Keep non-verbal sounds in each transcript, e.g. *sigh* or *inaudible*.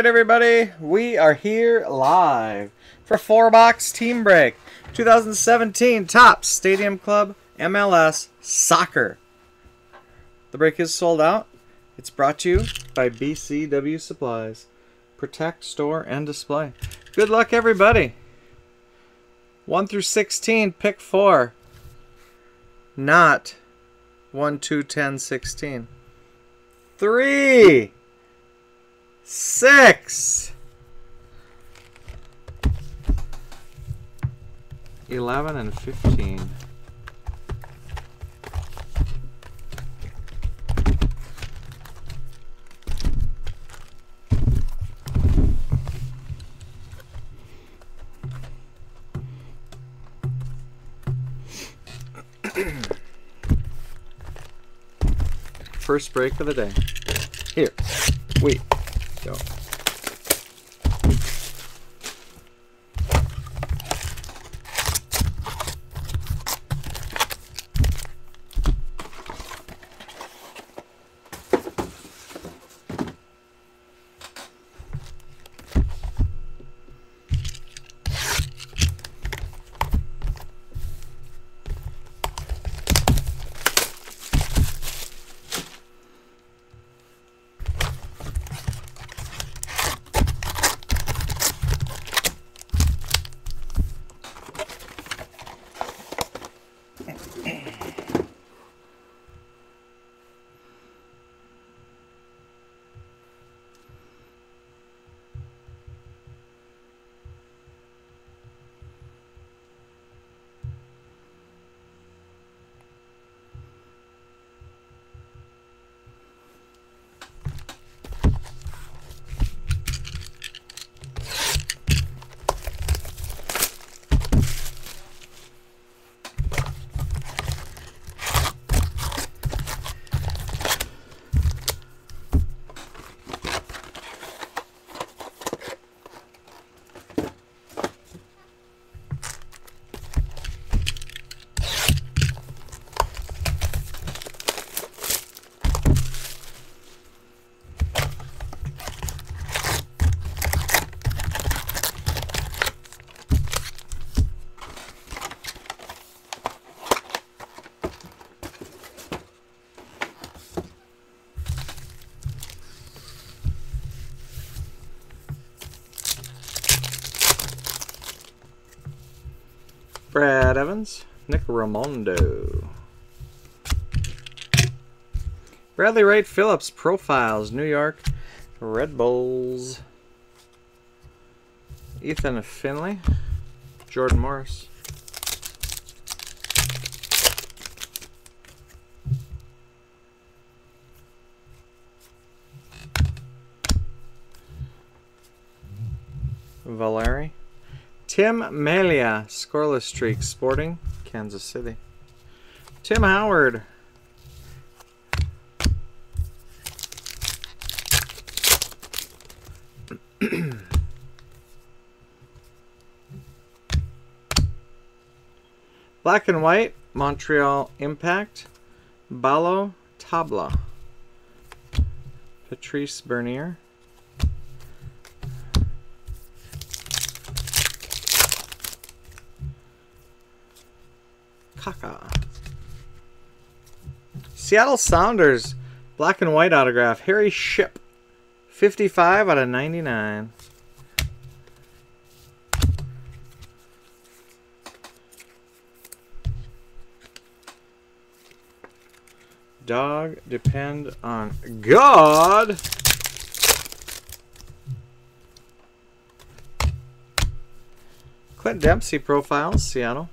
right, everybody, we are here live for four box team break 2017 Topps Stadium Club MLS Soccer. The break is sold out. It's brought to you by BCW Supplies. Protect, store, and display. Good luck, everybody. 1 through 16, pick 4. Not 1, 2, 10, 16. 3 six, eleven, and fifteen. First break of the day. Here, we Brad Evans, Nick Rimando. Bradley Wright Phillips Profiles, New York Red Bulls. Ethan Finlay, Jordan Morris. Valeri. Tim Melia, scoreless streak, Sporting, Kansas City. Tim Howard. *clears throat* Black and white, Montreal Impact, Ballou Tabla, Patrice Bernier. Kaka. Seattle Sounders, black and white autograph, Harry Shipp, 55 out of 99. Dog depend on God. Clint Dempsey profiles, Seattle.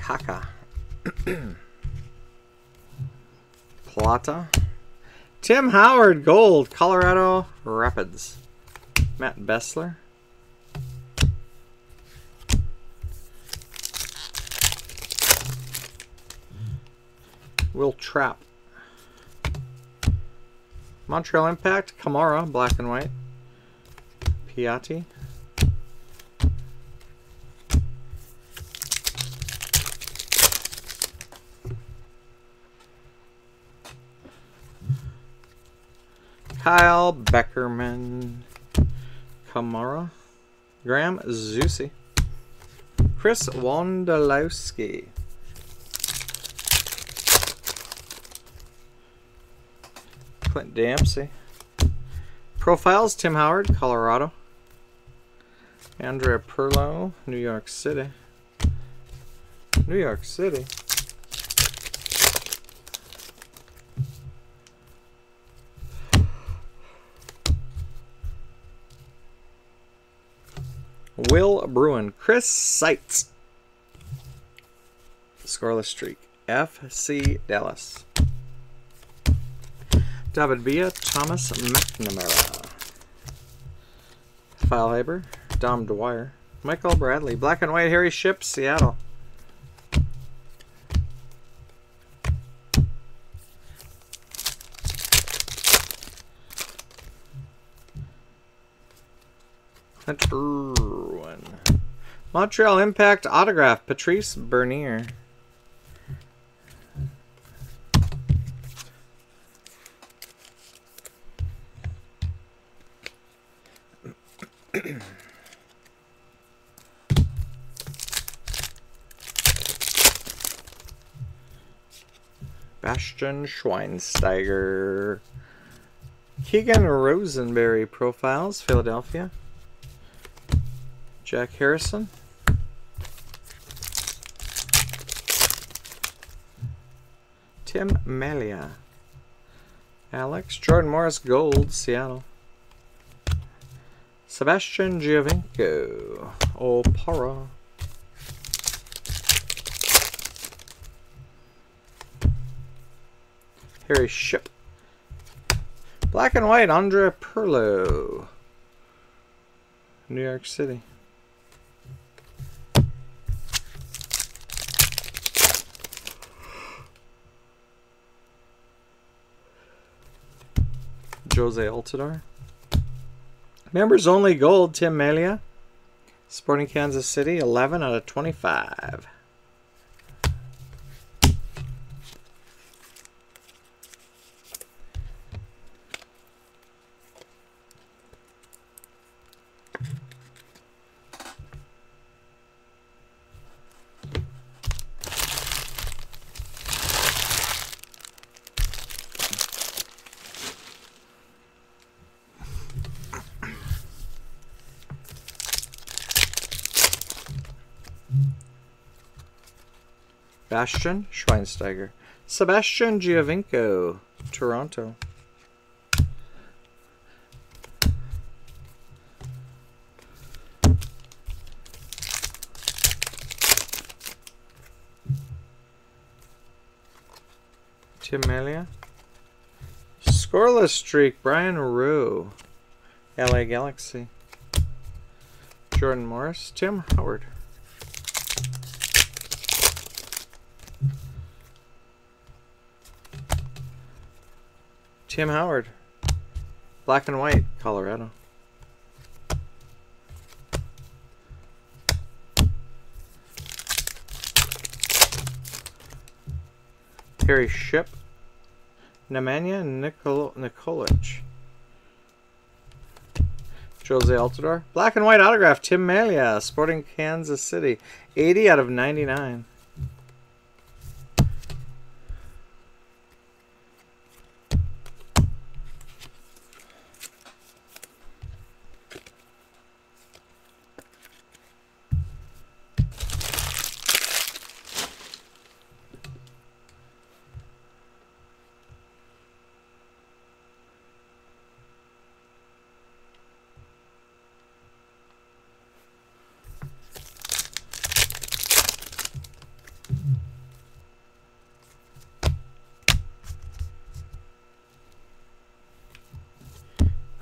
Kaka. Plata. Tim Howard, gold, Colorado Rapids. Matt Besler. Will Trapp. Montreal Impact, Kamara, black and white. Piatti. Kyle Beckerman. Kamara. Graham Zusi. Chris Wondolowski. Clint Dempsey. Profiles, Tim Howard, Colorado. Andrea Pirlo, New York City. New York City. Will Bruin, Chris Seitz. Scoreless streak. FC Dallas. David Villa, Thomas McNamara. File Haber, Dom Dwyer. Michael Bradley, Black and White, Harry Shipp, Seattle. Montreal Impact autograph, Patrice Bernier. *clears throat* Bastian Schweinsteiger. Keegan Rosenberry profiles, Philadelphia. Jack Harrison. Tim Melia. Alex. Jordan Morris Gold, Seattle. Sebastian Giovinco. Opara. Harry Shipp. Black and white, Andre Pirlo. New York City. Jozy Altidore. Members only gold, Tim Melia. Sporting Kansas City, 11 out of 25. Bastian Schweinsteiger. Sebastian Giovinco, Toronto. Tim Melia. Scoreless streak, Brian Rowe. LA Galaxy. Jordan Morris, Tim Howard. Tim Howard. Black and white, Colorado. Harry Shipp. Nemanja Nikol Nikolic. Jozy Altidore. Black and white autograph, Tim Melia, Sporting Kansas City. 80 out of 99.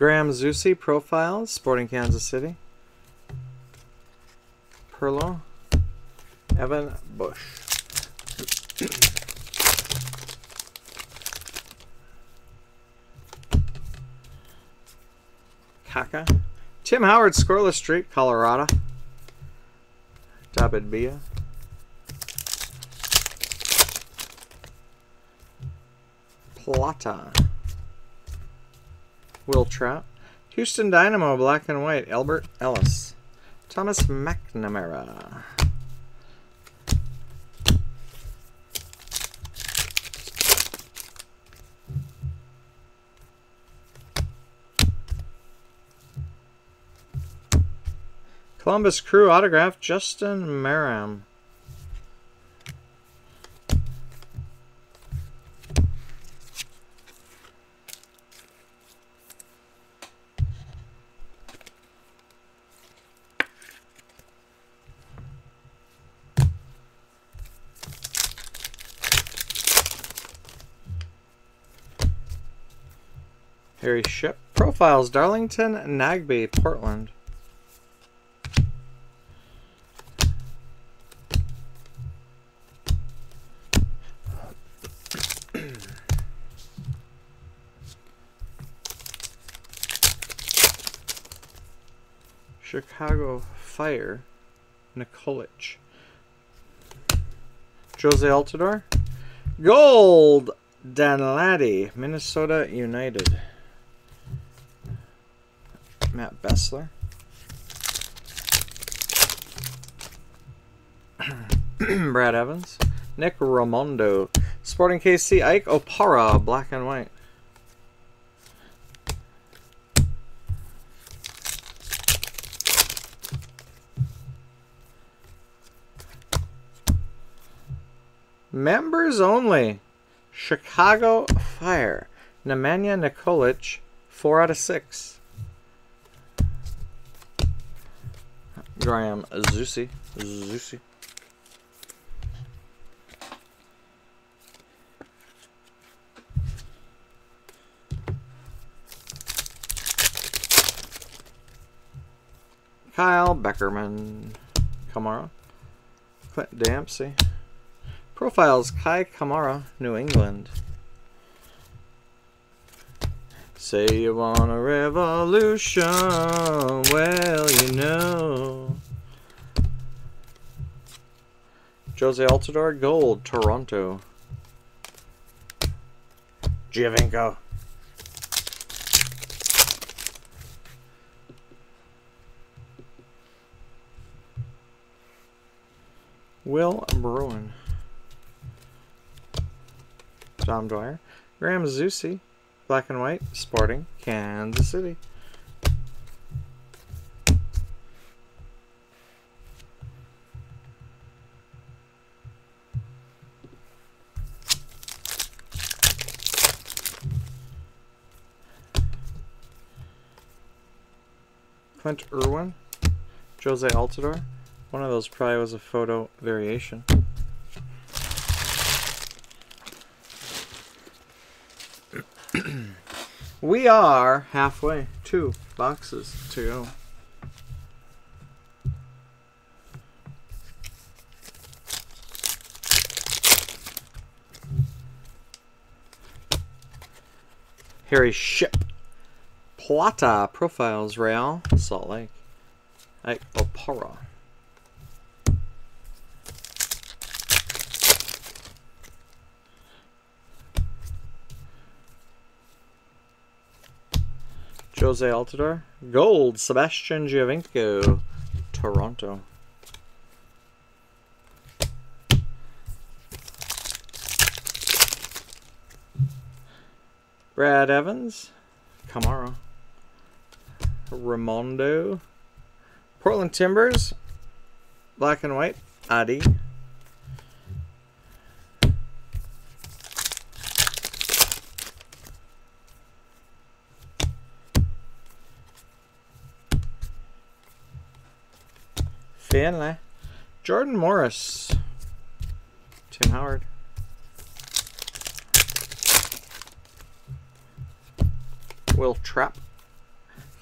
Graham Zusi profiles, Sporting Kansas City. Pirlo. Evan Bush. Kaka. Tim Howard, Scoreless Streak, Colorado. David Villa. Plata. Will Trout. Houston Dynamo, black and white, Alberth Elis. Thomas McNamara. Columbus Crew autograph, Justin Meram. Harry Shipp. Profiles, Darlington, Nagbe, Portland. *clears throat* Chicago Fire, Nikolic. Jozy Altidore. Gold, Danladi, Minnesota United. Matt Besler. *clears throat* Brad Evans. Nick Rimando. Sporting KC Ike Opara, black and white. Members only. Chicago Fire. Nemanja Nikolic, 4 out of 6. Graham Zusi. Zusi. Kyle Beckerman. Kamara. Clint Dempsey. Profiles Kei Kamara, New England. Say you want a revolution, well, you know. Jozy Altidore, Gold, Toronto. Giovinco. Will Bruin. Dom Dwyer. Graham Zusi. Black and white. Sporting. Kansas City. Clint Irwin. Jozy Altidore. One of those probably was a photo variation. *clears throat* we are halfway. Two boxes to go. Harry Shipp. Plata Profiles Real Salt Lake. Opara. Jozy Altidore. Gold, Sebastian Giovinco, Toronto. Brad Evans, Kamara. Rimando. Portland Timbers, black and white, Adi. Finlay. Jordan Morris. Tim Howard. Will Trapp.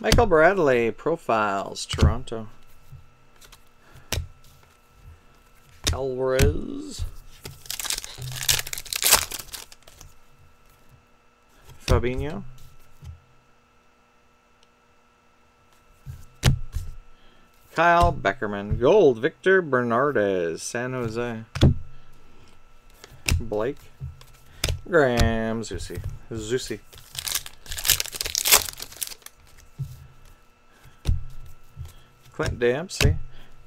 Michael Bradley. Profiles. Toronto. Alvarez. Fabinho. Kyle Beckerman. Gold, Victor Bernardez. San Jose. Blake. Graham Zusi. Zusi. Clint Dempsey.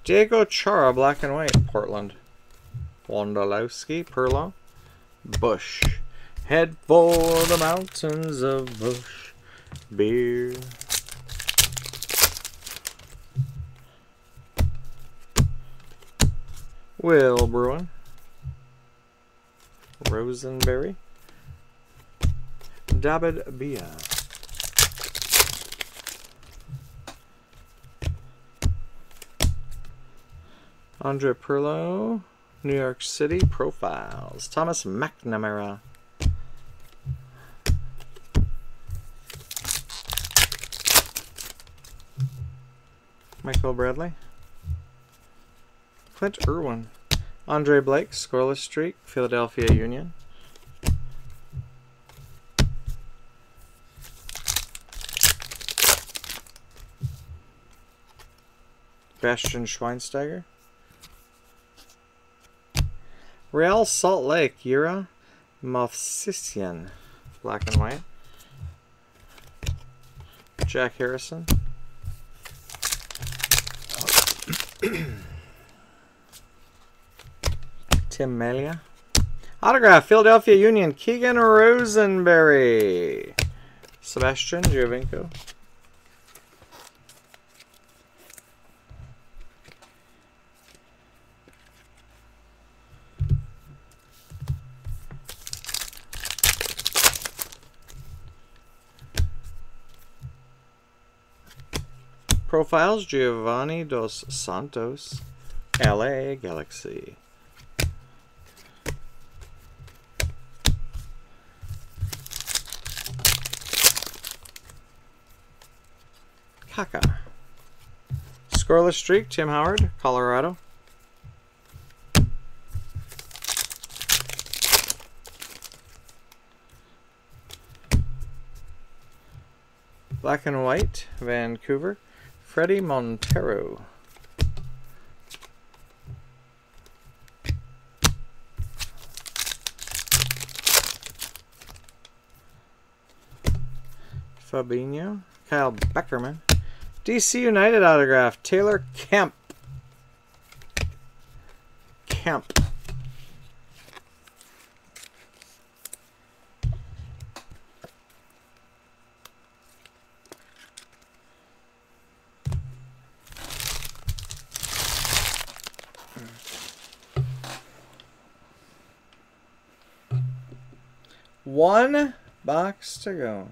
Diego Chara, black and white, Portland. Wondolowski, Pirlo. Bush. Head for the mountains of Bush. Beer. Will Bruin. Rosenberry. David Villa. Andre Pirlo, New York City Profiles. Thomas McNamara. Michael Bradley. Clint Irwin. Andre Blake, scoreless streak, Philadelphia Union. Bastian Schweinsteiger. Real Salt Lake, Yura Movsisyan, black and white. Jack Harrison. *coughs* Tim Melia. Autograph, Philadelphia Union, Keegan Rosenberry. Sebastian Giovinco. Profiles Giovanni Dos Santos, LA Galaxy. Kaka. Scoreless streak, Tim Howard, Colorado. Black and white, Vancouver. Fredy Montero. Fabinho. Kyle Beckerman. DC United autograph. Taylor Kemp. Kemp. One box to go.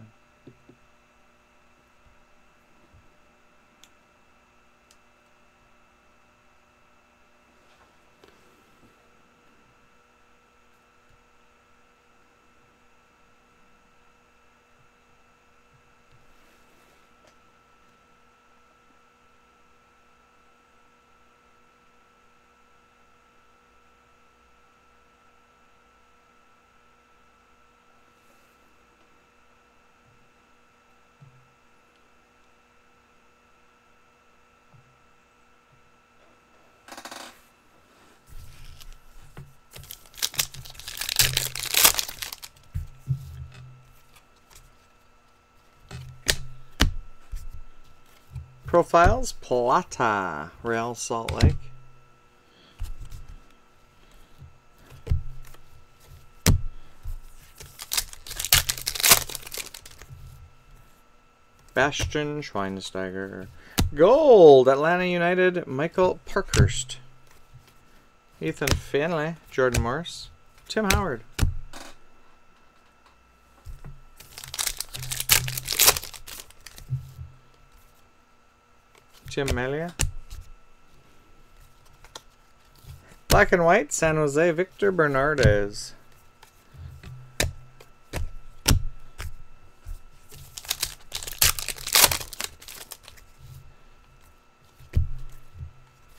Profiles, Plata, Real Salt Lake. Bastian Schweinsteiger. Gold, Atlanta United, Michael Parkhurst. Ethan Finlay, Jordan Morris, Tim Howard. Melia. Black and white, San Jose, Victor Bernardez.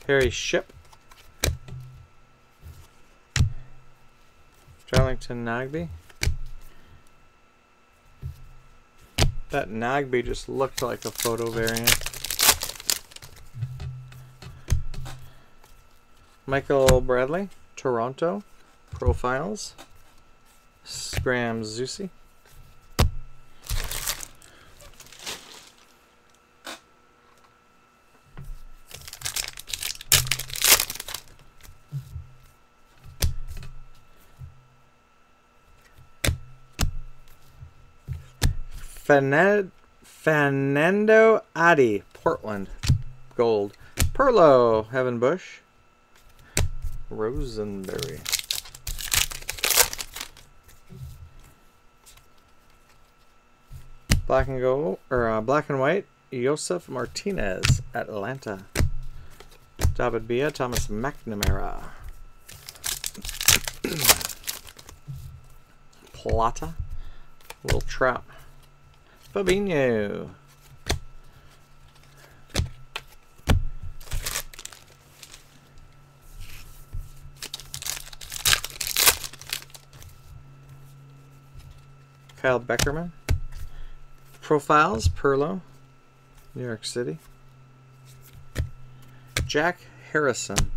Harry Shipp. Darlington Nagbe. That Nagbe just looked like a photo variant. Michael Bradley, Toronto, Profiles, Scram Zusi. Fernando Adi, Portland, Gold. Pirlo, Evan Bush. Rosenberry. Black and gold, or uh, black and white. Josef Martinez, Atlanta. David Villa, Thomas McNamara. *clears throat* Plata. Little Trout. Fabinho. Kyle Beckerman. Profiles, Pirlo, New York City. Jack Harrison.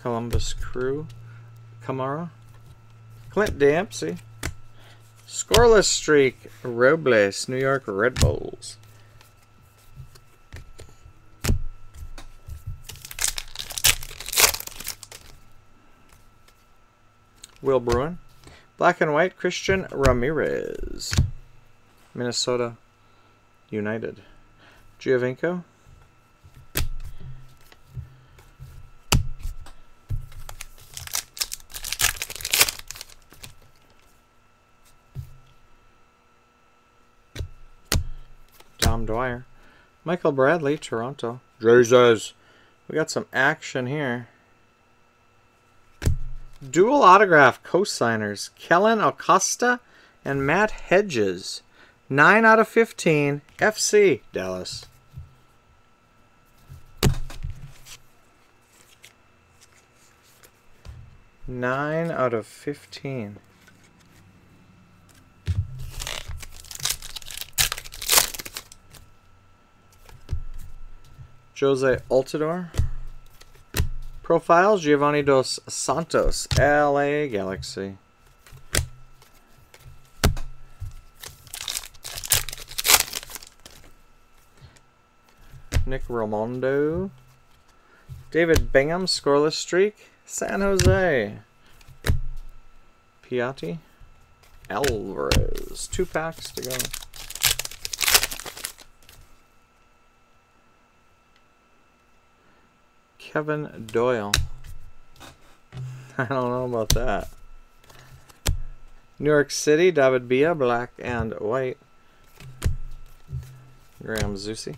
Columbus Crew. Kamara. Clint Dempsey. Scoreless streak. Robles, New York Red Bulls. Will Bruin. Black and white, Christian Ramirez. Minnesota United. Giovinco. Dom Dwyer. Michael Bradley, Toronto. Jesus. We got some action here. Dual autograph co-signers. Kellyn Acosta and Matt Hedges. 9 out of 15. FC Dallas. Nine out of 15. Jozy Altidore. Profiles Giovanni Dos Santos, LA Galaxy. Nick Rimando. David Bingham, scoreless streak. San Jose. Piatti. Alvarez. Two packs to go. Kevin Doyle. *laughs* I don't know about that. New York City, David Villa, black and white. Graham Zusi.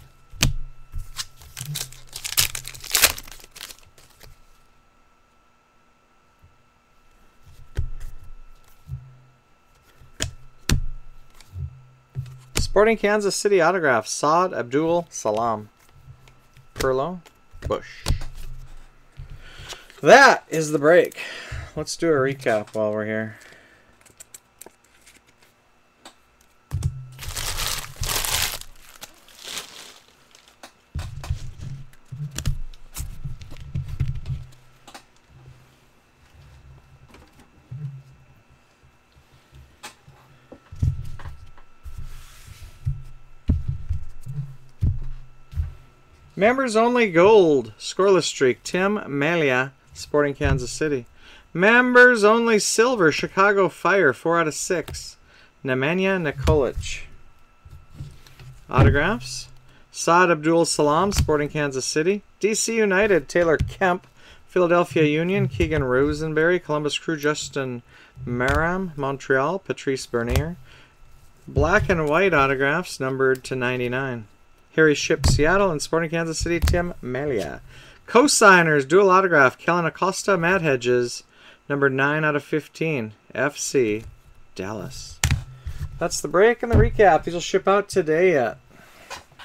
Sporting Kansas City autograph, Saad Abdul Salaam. Pirlo, Bush. That is the break. Let's do a recap while we're here. Members only gold. Scoreless streak. Tim Melia, Sporting Kansas City. Members only silver. Chicago Fire. 4 out of 6. Nemanja Nikolic. Autographs. Saad Abdul Salaam, Sporting Kansas City. DC United, Taylor Kemp. Philadelphia Union, Keegan Rosenberry. Columbus Crew, Justin Meram. Montreal, Patrice Bernier. Black and white autographs, numbered to 99. Harry Shipp, Seattle, and Sporting Kansas City, Tim Melia. Co-signers, dual autograph, Kellyn Acosta, Matt Hedges, number 9 out of 15, FC, Dallas. That's the break and the recap. These will ship out today yet.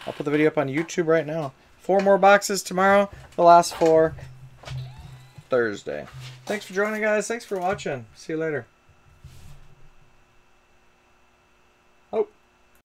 I'll put the video up on YouTube right now. Four more boxes tomorrow. The last four Thursday. Thanks for joining, guys. Thanks for watching. See you later.